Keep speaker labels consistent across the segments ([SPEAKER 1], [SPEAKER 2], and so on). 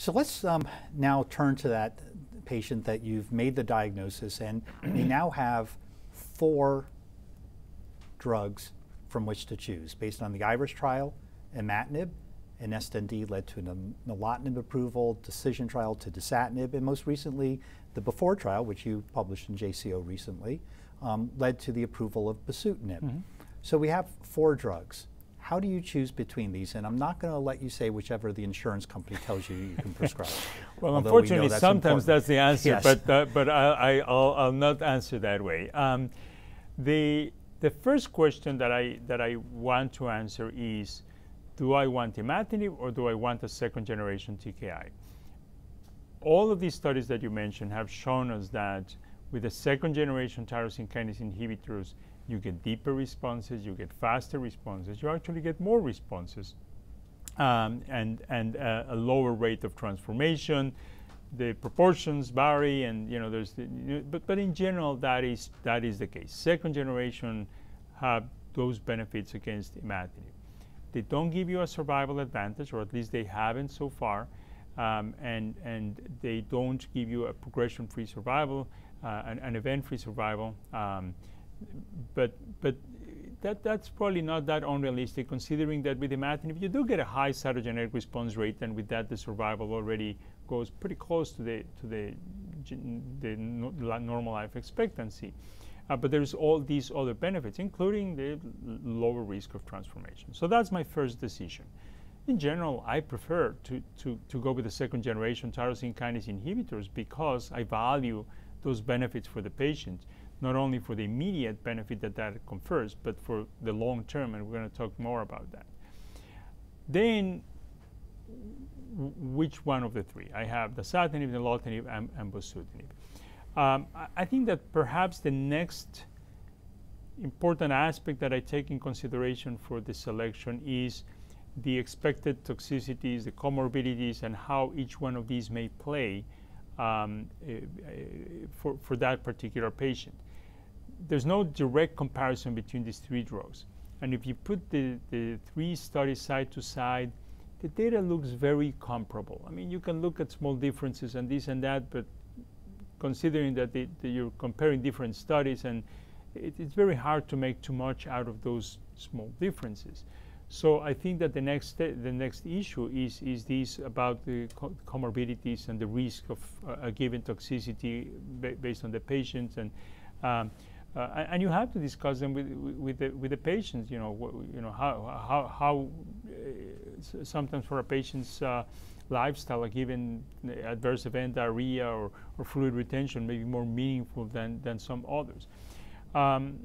[SPEAKER 1] So let's um, now turn to that patient that you've made the diagnosis and they now have four drugs from which to choose based on the IRIS trial, imatinib, ENESTnd led to a nilotinib approval, DASISION trial to dasatinib, and most recently the BFORE trial, which you published in JCO recently, um, led to the approval of bosutinib. Mm -hmm. So we have four drugs. How do you choose between these? And I'm not going to let you say whichever the insurance company tells you you can prescribe.
[SPEAKER 2] well, unfortunately, we that's sometimes important. that's the answer, yes. but uh, but I, will not answer that way. Um, the the first question that I that I want to answer is, do I want imatinib or do I want a second generation TKI? All of these studies that you mentioned have shown us that with the second generation tyrosine kinase inhibitors, you get deeper responses, you get faster responses, you actually get more responses, um, and, and a lower rate of transformation. The proportions vary, and you know, there's, the, but, but in general, that is, that is the case. Second generation have those benefits against imatinib. They don't give you a survival advantage, or at least they haven't so far, um, and, and they don't give you a progression-free survival uh, an, an event-free survival. Um, but but that that's probably not that unrealistic, considering that with imatinib you do get a high cytogenetic response rate, and with that the survival already goes pretty close to the to the the normal life expectancy. Uh, but there's all these other benefits, including the lower risk of transformation. So that's my first decision. In general, I prefer to, to, to go with the second generation tyrosine kinase inhibitors because I value those benefits for the patient, not only for the immediate benefit that that confers, but for the long term, and we're going to talk more about that. Then, which one of the three? I have the dasatinib, nilotinib, and, and bosutinib. Um, I, I think that perhaps the next important aspect that I take in consideration for the selection is the expected toxicities, the comorbidities, and how each one of these may play um, eh, for, for that particular patient. There's no direct comparison between these three drugs. And if you put the, the three studies side to side, the data looks very comparable. I mean, you can look at small differences and this and that, but considering that you're comparing different studies, and it, it's very hard to make too much out of those small differences. So I think that the next the next issue is is this about the co comorbidities and the risk of uh, a given toxicity ba based on the patients and um, uh, and you have to discuss them with with the with the patients. You know you know how how how uh, sometimes for a patient's uh, lifestyle, a given adverse event, diarrhea or, or fluid retention, may be more meaningful than than some others. Um,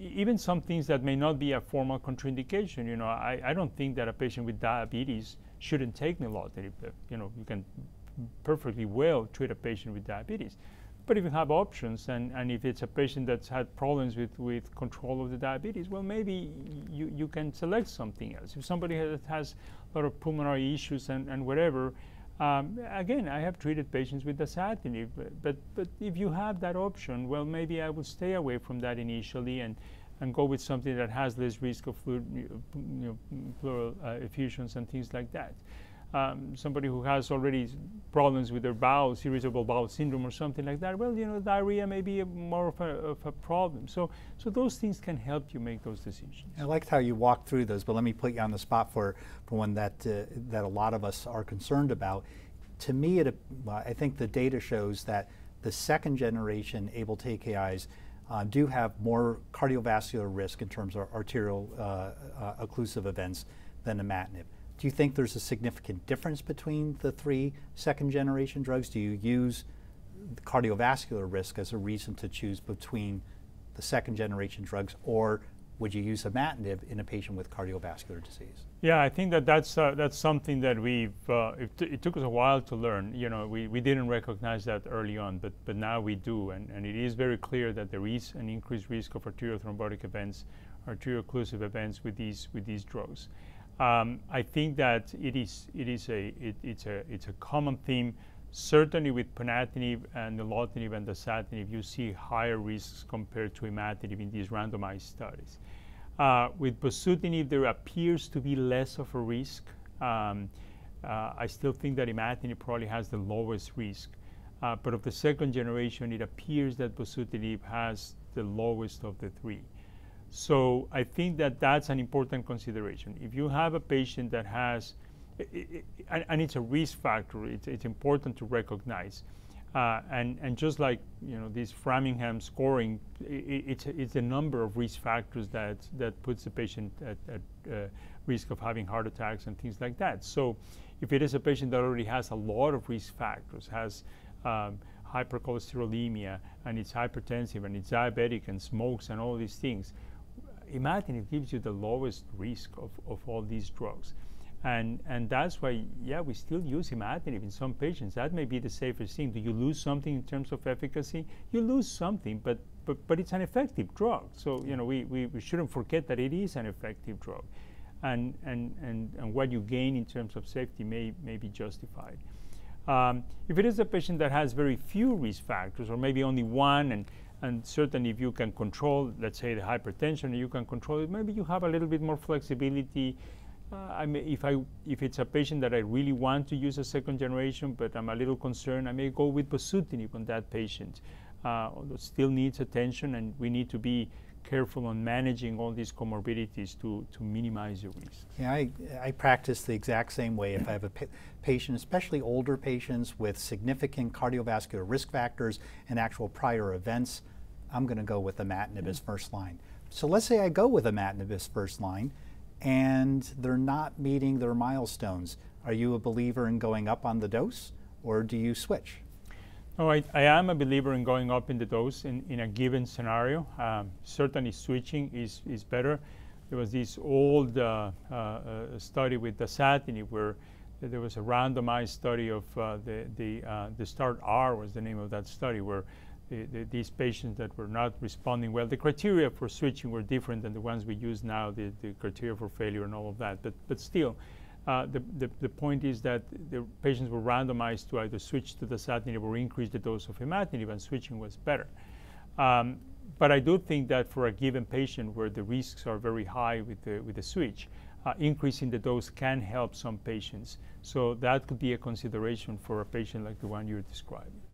[SPEAKER 2] even some things that may not be a formal contraindication. You know, I, I don't think that a patient with diabetes shouldn't take nilotinib. You know, you can perfectly well treat a patient with diabetes. But if you have options, and, and if it's a patient that's had problems with, with control of the diabetes, well, maybe you, you can select something else. If somebody has, has a lot of pulmonary issues and, and whatever, um, again, I have treated patients with dasatinib, but, but, if you have that option, well, maybe I will stay away from that initially and, and go with something that has less risk of fluid, you know, pleural uh, effusions and things like that um, somebody who has already problems with their bowels, irritable bowel syndrome or something like that, well, you know, diarrhea may be a, more of a, of a, problem. So, so those things can help you make those decisions.
[SPEAKER 1] I liked how you walked through those, but let me put you on the spot for, for one that, uh, that a lot of us are concerned about. To me, it, uh, I think the data shows that the second generation ABL TKIs uh, do have more cardiovascular risk in terms of arterial uh, uh, occlusive events than imatinib. Do you think there's a significant difference between the three second generation drugs? Do you use cardiovascular risk as a reason to choose between the second generation drugs or would you use imatinib in a patient with cardiovascular disease?
[SPEAKER 2] Yeah, I think that that's uh, that's something that we've. Uh, it, it, took us a while to learn. You know, we, we didn't recognize that early on, but but now we do, and, and it is very clear that there is an increased risk of arterial thrombotic events, arterial occlusive events with these with these drugs. Um, I think that it is it is a it, it's a it's a common theme. Certainly with ponatinib and nilotinib and dasatinib, you see higher risks compared to imatinib in these randomized studies. Uh, with bosutinib, there appears to be less of a risk. Um, uh, I still think that imatinib probably has the lowest risk. Uh, but of the second generation, it appears that bosutinib has the lowest of the three. So I think that that's an important consideration. If you have a patient that has, and, and it's a risk factor, it's, it's important to recognize. Uh, and, and just like you know this Framingham scoring, it, it's, a, it's a number of risk factors that, that puts the patient at, at uh, risk of having heart attacks and things like that. So if it is a patient that already has a lot of risk factors, has um, hypercholesterolemia and it's hypertensive and it's diabetic and smokes and all these things, imatinib gives you the lowest risk of, of all these drugs. And, and that's why, yeah, we still use imatinib in some patients. That may be the safest thing. Do you lose something in terms of efficacy? You lose something, but, but, but it's an effective drug. So, you know, we, we, we shouldn't forget that it is an effective drug. And, and, and, and what you gain in terms of safety may, may be justified. Um, if it is a patient that has very few risk factors, or maybe only one, and and certainly if you can control, let's say the hypertension, you can control it, maybe you have a little bit more flexibility. Uh, I may, if, I, if it's a patient that I really want to use a second generation, but I'm a little concerned, I may go with bosutinib on that patient. Uh, still needs attention, and we need to be careful on managing all these comorbidities to, to minimize the risk.
[SPEAKER 1] Yeah, I, I practice the exact same way. If I have a pa patient, especially older patients with significant cardiovascular risk factors and actual prior events, I'm going to go with imatinib as mm-hmm. first line. So let's say I go with imatinib as first line and they're not meeting their milestones. Are you a believer in going up on the dose or do you switch?
[SPEAKER 2] I, I, am a believer in going up in the dose in, in a given scenario. Um, certainly switching is, is better. There was this old uh, uh, uh, study with dasatinib where there was a randomized study of uh, the, the, uh, the START R was the name of that study where the, the, these patients that were not responding well, the criteria for switching were different than the ones we use now, the, the criteria for failure and all of that. But, but still, uh, the, the, the, point is that the patients were randomized to either switch to the dasatinib or increase the dose of imatinib, and switching was better. Um, but I do think that for a given patient where the risks are very high with the, with the switch, uh, increasing the dose can help some patients. So that could be a consideration for a patient like the one you're describing.